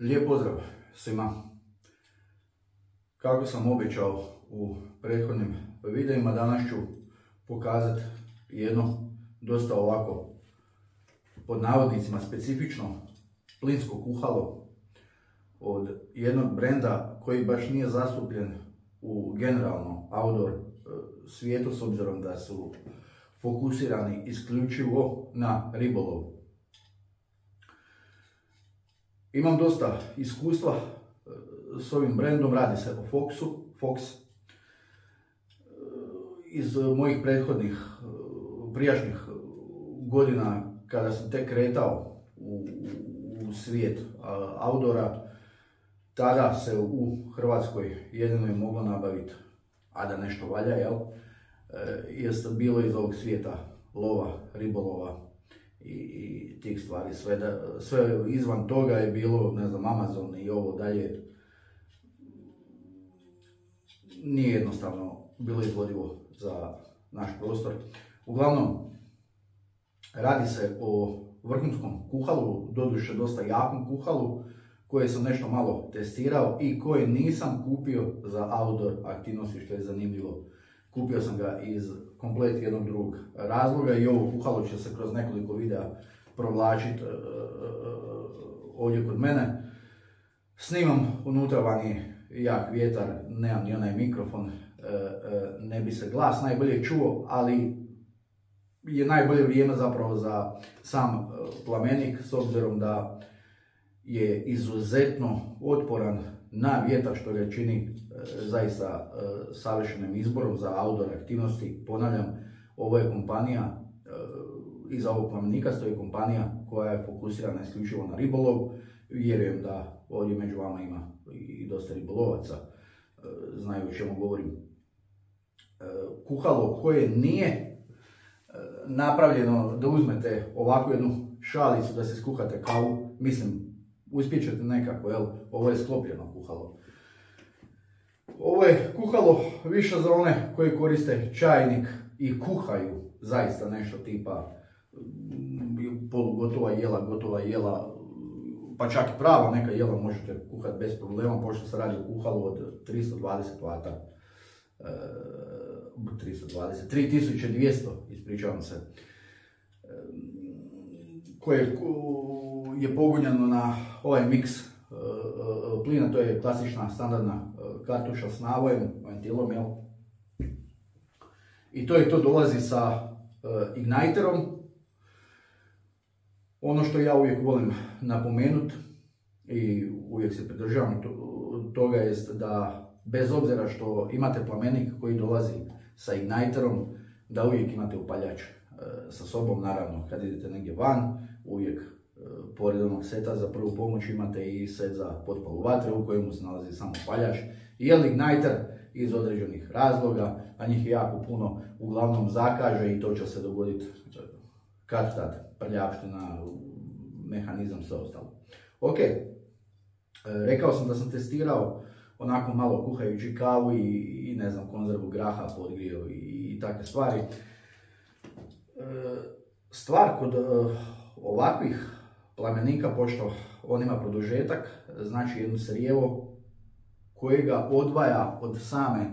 Lijep pozdrav svima. Kako sam obećao u prethodnim videima, danas ću pokazati jedno dosta ovako pod navodnicima specifično plinsko kuhalo od jednog brenda koji baš nije zastupljen u generalno outdoor e, svijetu s obzirom da su fokusirani isključivo na ribolov. Imam dosta iskustva e, s ovim brendom, radi se o Foxu, Fox. E, iz mojih prethodnih prijašnjih godina kada sam tek kretao u, u svijet outdoora, tada se u Hrvatskoj jedino je moglo nabaviti, a da nešto valja, jel? E, jest bilo iz ovog svijeta lova, ribolova i, i tih stvari. Sve, da, sve izvan toga je bilo, ne znam, Amazon i ovo dalje. Nije jednostavno bilo izvodivo za naš prostor. Uglavnom, radi se o vrhunskom kuhalu, doduše dosta jakom kuhalu, koje sam nešto malo testirao i koje nisam kupio za outdoor aktivnosti, što je zanimljivo. Kupio sam ga iz komplet jednog drugog razloga i ovo kuhalo će se kroz nekoliko videa provlačiti e, e, ovdje kod mene. Snimam unutra vani jak vjetar, nemam ni onaj mikrofon, e, ne bi se glas najbolje čuo, ali je najbolje vrijeme zapravo za sam plamenik s obzirom da je izuzetno otporan na vjetar što ga čini e, zaista e, savršenim izborom za outdoor aktivnosti. Ponavljam, ovo je kompanija, e, iza ovog plamenika stoji kompanija koja je fokusirana isključivo na ribolov. Vjerujem da ovdje među vama ima i dosta ribolovaca, znaju o čemu govorim. Kuhalo koje nije napravljeno da uzmete ovakvu jednu šalicu da se skuhate kavu, mislim uspjećete nekako, jel? Ovo je sklopljeno kuhalo. Ovo je kuhalo više za one koji koriste čajnik i kuhaju zaista nešto tipa mm, polugotova jela, gotova jela, pa čak i prava neka jela možete kuhati bez problema, pošto se radi o kuhalu od 320 W. 320, 3200, ispričavam se, e, koje je pogunjeno na ovaj miks e, e, plina, to je klasična standardna e, kartuša s navojem, ventilom, jel? I to je to dolazi sa igniterom. Ono što ja uvijek volim napomenut i uvijek se pridržavam toga jest da bez obzira što imate plamenik koji dolazi sa igniterom, da uvijek imate upaljač sa sobom, naravno kad idete negdje van, uvijek pored onog seta za prvu pomoć imate i set za potpalu vatre u kojemu se nalazi samo paljač i igniter iz određenih razloga, a njih je jako puno, uglavnom zakaže i to će se dogoditi kad tad, prljavština, mehanizam, sve ostalo. Ok, e, rekao sam da sam testirao onako malo kuhajući kavu i, i ne znam, konzervu graha podgrio i, i takve stvari. E, stvar kod e, ovakvih plamenika, pošto on ima produžetak, znači jednu srijevo koje ga odvaja od same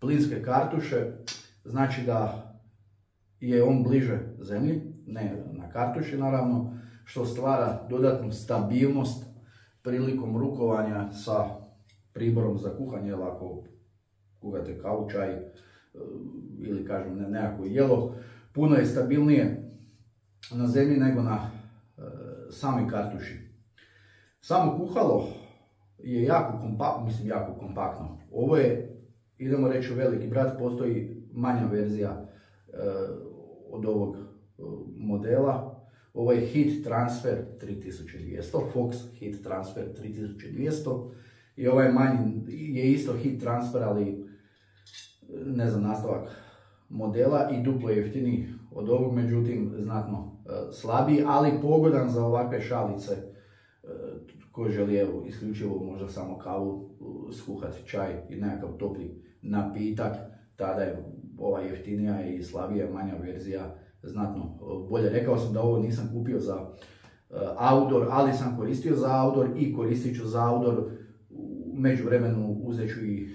plinske kartuše, znači da je on bliže zemlji, ne na kartuši naravno, što stvara dodatnu stabilnost prilikom rukovanja sa priborom za kuhanje, jer ako kuhate kavu, čaj e, ili kažem nekako jelo, puno je stabilnije na zemlji nego na sami kartuši. Samo kuhalo je jako kompaktno, mislim jako kompaktno. Ovo je, idemo reći veliki brat, postoji manja verzija e, od ovog e, modela. Ovo je Heat Transfer 3200, Fox Heat Transfer 3200 i ovaj manji je isto Heat Transfer, ali ne znam, nastavak modela i duplo jeftiniji od ovog, međutim znatno e, slabiji, ali pogodan za ovakve šalice e, ko želi evo, isključivo možda samo kavu, skuhati čaj i nekakav topli napitak, tada je ova jeftinija i slabija, manja verzija znatno bolje. Rekao sam da ovo nisam kupio za e, outdoor, ali sam koristio za outdoor i koristit ću za outdoor. U međuvremenu uzet ću i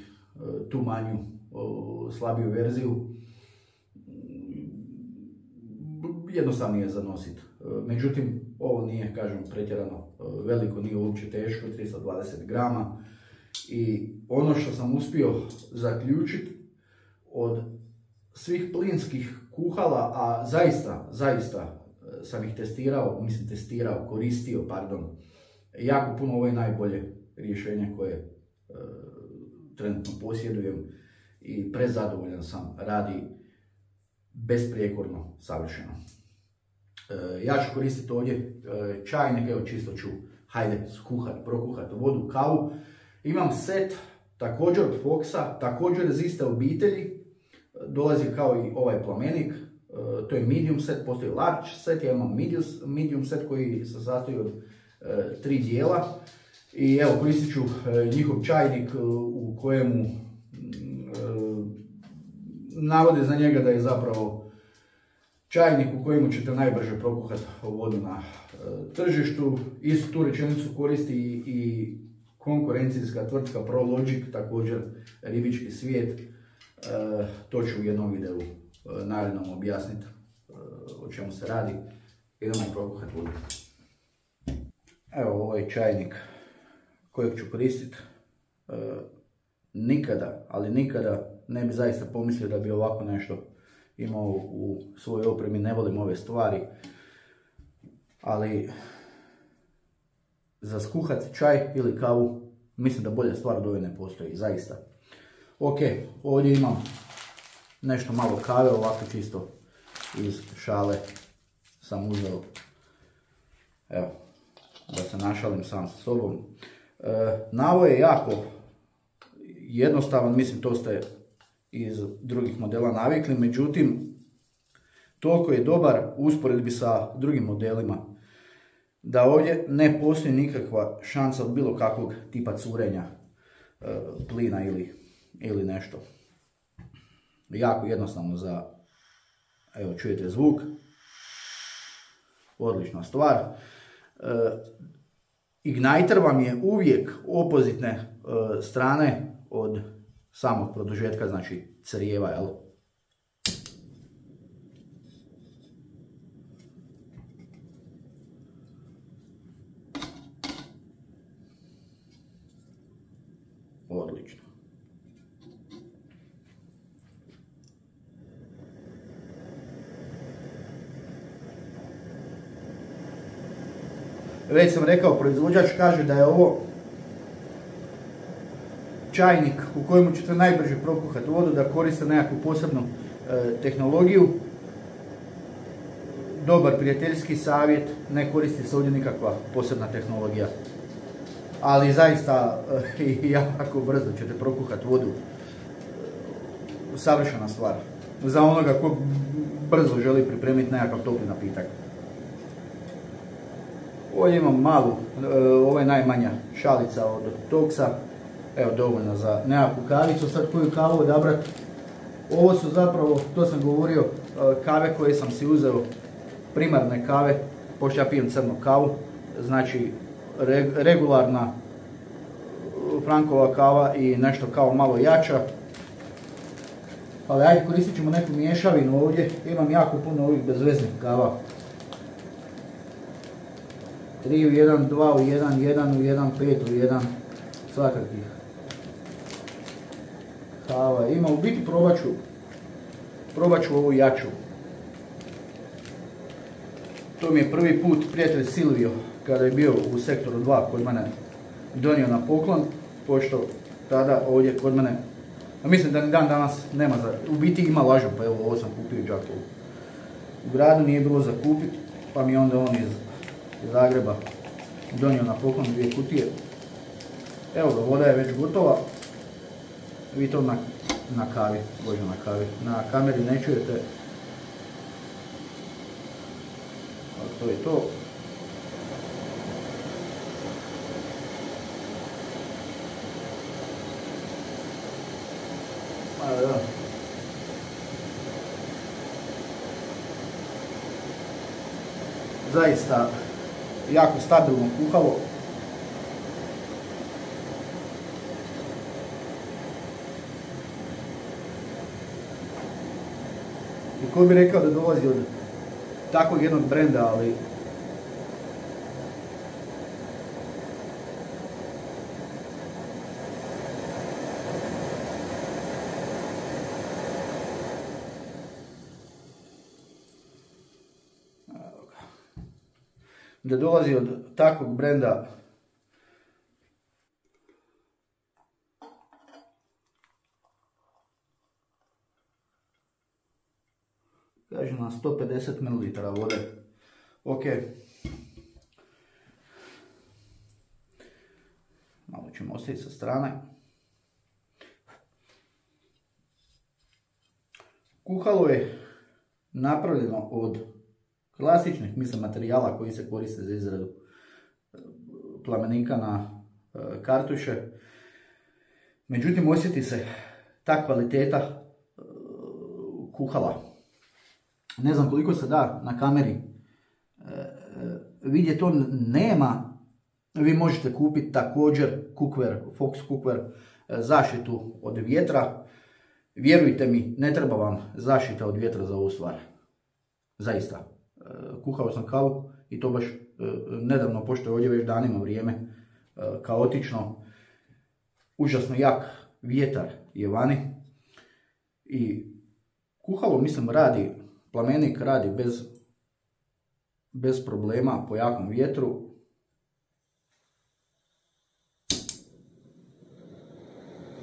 tu manju, slabiju verziju. Jednostavnije za nositi. Međutim, ovo nije, kažem, pretjerano veliko, nije uopće teško, 320 grama. I ono što sam uspio zaključiti od svih plinskih kuhala, a zaista, zaista e, sam ih testirao, mislim testirao, koristio, pardon, jako puno ovo je najbolje rješenje koje e, trenutno posjedujem i prezadovoljan sam, radi besprijekorno, savršeno. E, ja ću koristiti ovdje čajnik, evo čisto ću, hajde, skuhat, prokuhat vodu, kavu. Imam set također od Foxa, također iz iste obitelji, dolazi kao i ovaj plamenik, e, to je medium set, postoji large set, ja imam medium, set koji se sastoji od e, tri dijela. I evo koristit ću e, njihov čajnik u kojemu navode za njega da je zapravo čajnik u kojemu ćete najbrže prokuhati vodu na tržištu. Istu tu rečenicu koristi i konkurencijska tvrtka ProLogic, također ribički svijet. E, to ću u jednom videu e, narednom objasniti e, o čemu se radi. Idemo prokuhati vodu. Evo ovaj čajnik kojeg ću koristiti. Nikada, ali nikada ne bi zaista pomislio da bi ovako nešto imao u svojoj opremi. Ne volim ove stvari. Ali za skuhati čaj ili kavu mislim da bolja stvar od ne postoji, zaista. Ok, ovdje imam nešto malo kave, ovako čisto iz šale sam uzeo, evo, da se našalim sam sa sobom. E, navo je jako jednostavan, mislim to ste iz drugih modela navikli, međutim, toliko je dobar usporedbi sa drugim modelima, da ovdje ne postoji nikakva šansa od bilo kakvog tipa curenja e, plina ili ili nešto. Jako jednostavno za, evo čujete zvuk, odlična stvar. E, igniter vam je uvijek opozitne e, strane od samog produžetka, znači crijeva, jel? Odlično. Već sam rekao, proizvođač kaže da je ovo čajnik u kojemu ćete najbrže prokuhati vodu, da koriste nekakvu posebnu e, tehnologiju. Dobar prijateljski savjet, ne koristi se ovdje nikakva posebna tehnologija. Ali zaista e, jako brzo ćete prokuhati vodu. Savršena stvar. Za onoga ko brzo želi pripremiti nekakav topli napitak. Ovdje imam malu, e, ovo je najmanja šalica od toksa. Evo dovoljno za nekakvu kavicu. Sad koju kavu odabrati. Ovo su zapravo, to sam govorio, e, kave koje sam si uzeo, primarne kave, pošto ja pijem crnu kavu. Znači regularna frankova kava i nešto kao malo jača. Ali ajde koristit ćemo neku mješavinu ovdje. Imam jako puno ovih bezveznih kava. 3 u 1, 2 u 1, 1 u 1, 5 u 1, svakakih kava. Ima u biti probat ću, probat ću ovu jaču. To mi je prvi put prijatelj Silvio kada je bio u sektoru 2 kod mene donio na poklon, pošto tada ovdje kod mene, a mislim da ni dan danas nema za, u biti ima lažu, pa evo ovo sam kupio u Đakovu. U gradu nije bilo za kupiti, pa mi je onda on iz Zagreba donio na poklon dvije kutije. Evo ga, voda je već gotova. Vi to na, na kavi, bože na kavi. Na kameri ne čujete. Ali to je to. Zaista jako stabilno kuhalo. I ko bi rekao da dolazi od takvog jednog brenda, ali da dolazi od takvog brenda kaže na 150 ml vode. Ok. Malo ćemo ostaviti sa strane. Kuhalo je napravljeno od klasičnih, mislim, materijala koji se koriste za izradu e, plamenika na e, kartuše. Međutim, osjeti se ta kvaliteta e, kuhala. Ne znam koliko se da na kameri vidjeti, to nema. Vi možete kupiti također cookware, Fox cookware, zaštitu od vjetra. Vjerujte mi, ne treba vam zaštita od vjetra za ovu stvar. Zaista. Kuhao sam kavu i to baš nedavno, pošto je ovdje već danima vrijeme kaotično, užasno jak vjetar je vani i kuhalo mislim radi, plamenik radi bez, bez problema po jakom vjetru.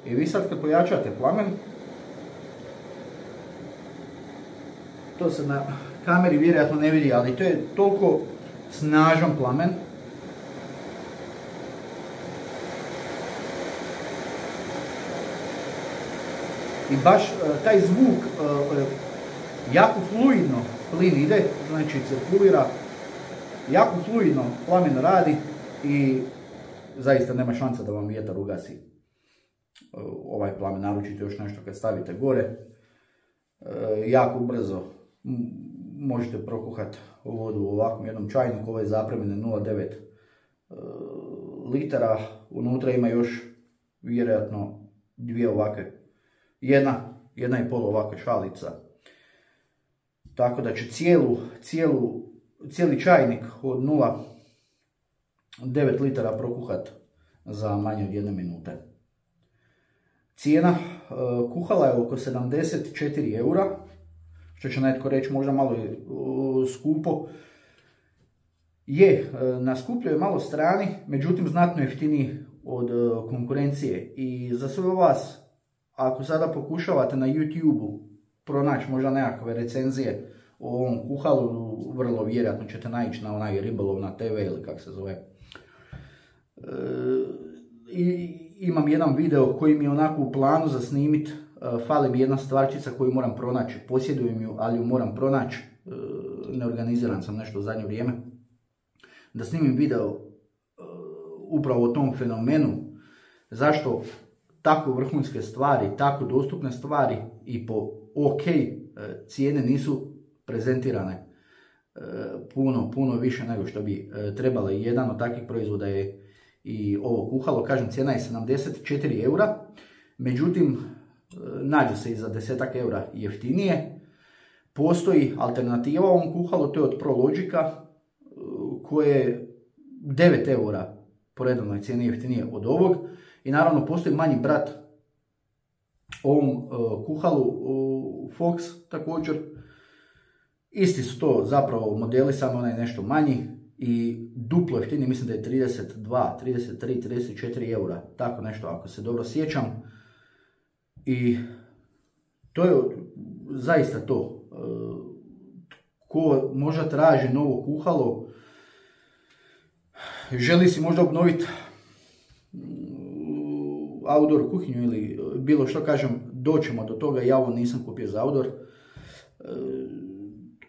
I vi sad kad pojačate plamen, to se na kameri vjerojatno ne vidi, ali to je toliko snažan plamen. I baš e, taj zvuk e, e, jako fluidno plin ide, znači cirkulira, jako fluidno plamen radi i zaista nema šansa da vam vjetar ugasi ovaj plamen, naručite još nešto kad stavite gore. Jako brzo možete prokuhati vodu u ovakvom jednom čajniku, ovaj je zapremljene 0,9 e, litara, unutra ima još vjerojatno dvije ovakve, jedna, jedna i pol ovakva šalica. Tako da će cijelu, cijelu, cijeli čajnik od 0,9 litara prokuhat za manje od jedne minute. Cijena e, kuhala je oko 74 eura, što će netko reći možda malo je skupo, je e, na skupljoj malo strani, međutim znatno jeftiniji od e, konkurencije. I za sve vas, ako sada pokušavate na YouTube-u pronaći možda nekakve recenzije o ovom kuhalu, vrlo vjerojatno ćete naići na onaj ribolov na TV ili kako se zove. E, I imam jedan video koji mi je onako u planu za snimit. E, fali mi jedna stvarčica koju moram pronaći, posjedujem ju, ali ju moram pronaći, e, neorganiziran sam nešto u zadnje vrijeme, da snimim video upravo o tom fenomenu, zašto tako vrhunske stvari, tako dostupne stvari i po ok cijene nisu prezentirane puno, puno više nego što bi trebale. Jedan od takvih proizvoda je i ovo kuhalo, kažem cijena je 74 eura, međutim nađe se i za desetak eura jeftinije. Postoji alternativa ovom kuhalu, to je od ProLogica, e, koje je 9 eura po redovnoj cijeni jeftinije od ovog. I naravno postoji manji brat ovom e, kuhalu Fox također. Isti su to zapravo modeli, samo onaj nešto manji i duplo jeftiniji, mislim da je 32, 33, 34 eura, tako nešto ako se dobro sjećam. I to je zaista to. E, ko možda traži novo kuhalo, želi si možda obnoviti outdoor kuhinju ili bilo što kažem, doćemo do toga, ja ovo nisam kupio za outdoor. E,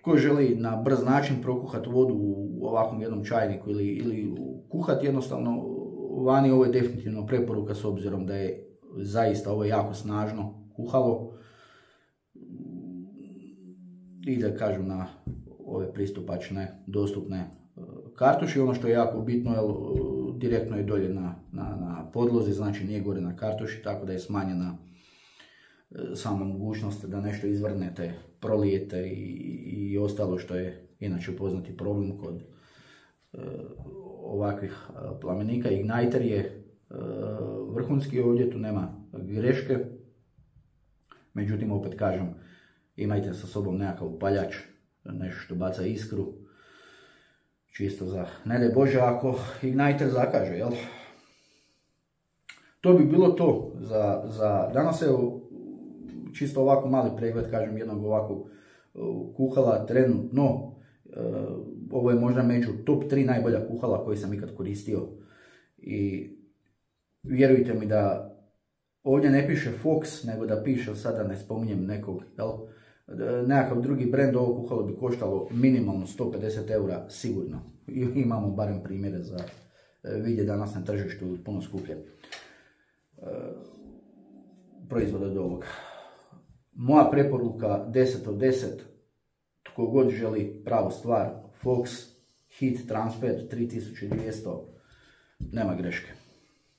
ko želi na brz način prokuhati vodu u ovakvom jednom čajniku ili, ili kuhati jednostavno vani, ovo je definitivno preporuka s obzirom da je zaista ovo je jako snažno kuhalo i da kažem na ove pristupačne, dostupne e, kartuši, ono što je jako bitno, jel, direktno je dolje na, na, na podlozi, znači nije gore na kartuši, tako da je smanjena e, sama mogućnost da nešto izvrnete, prolijete i, i ostalo što je inače poznati problem kod e, ovakvih e, plamenika. Igniter je vrhunski ovdje, tu nema greške, međutim opet kažem, imajte sa sobom nekakav upaljač, nešto što baca iskru, čisto za, ne daj Bože ako Igniter zakaže, jel? To bi bilo to za, za danas, evo, čisto ovako mali pregled, kažem, jednog ovakvog kuhala trenutno, e, ovo je možda među top 3 najbolja kuhala koje sam ikad koristio i vjerujte mi da ovdje ne piše Fox, nego da piše, sada ne spominjem nekog, jel, nekakav drugi brend ovo kuhalo bi koštalo minimalno 150 eura sigurno. Imamo barem primjere za e, vidje danas na tržištu puno skuplje e, proizvoda od ovoga. Moja preporuka 10 od 10, tko god želi pravu stvar, Fox Heat Transfer 3200, nema greške.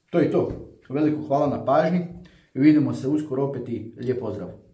To je to. Veliko hvala na pažnji i vidimo se uskoro opet i lijep pozdrav.